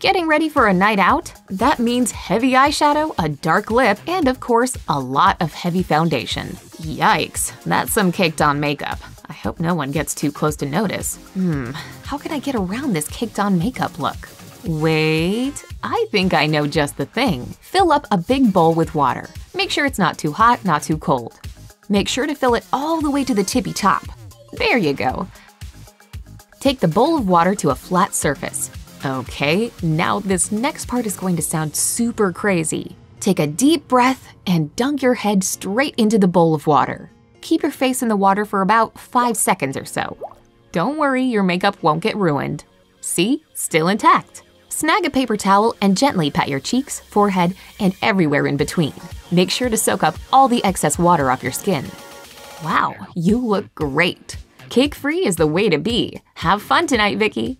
Getting ready for a night out? That means heavy eyeshadow, a dark lip, and of course, a lot of heavy foundation. Yikes, that's some caked on makeup. I hope no one gets too close to notice. Hmm, how can I get around this caked on makeup look? Wait, I think I know just the thing. Fill up a big bowl with water. Make sure it's not too hot, not too cold. Make sure to fill it all the way to the tippy top. There you go. Take the bowl of water to a flat surface. Okay, now this next part is going to sound super crazy. Take a deep breath and dunk your head straight into the bowl of water. Keep your face in the water for about 5 seconds or so. Don't worry, your makeup won't get ruined. See? Still intact. Snag a paper towel and gently pat your cheeks, forehead, and everywhere in between. Make sure to soak up all the excess water off your skin. Wow, you look great! Cake-free is the way to be. Have fun tonight, Vicky!